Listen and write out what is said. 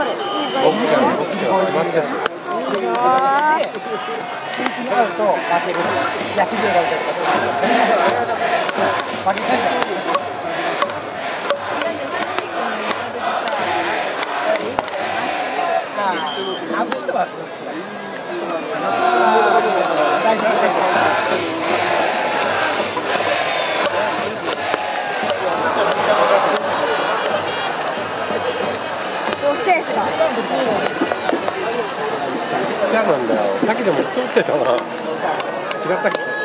ールいいぞいいぞ僕じゃ僕じゃ座ってるいいぞ会うと負ける野球部が歌った負けたいからあぶってはセーフだ。じゃあなんだよ。さっきでも人打ってたな違ったっけ？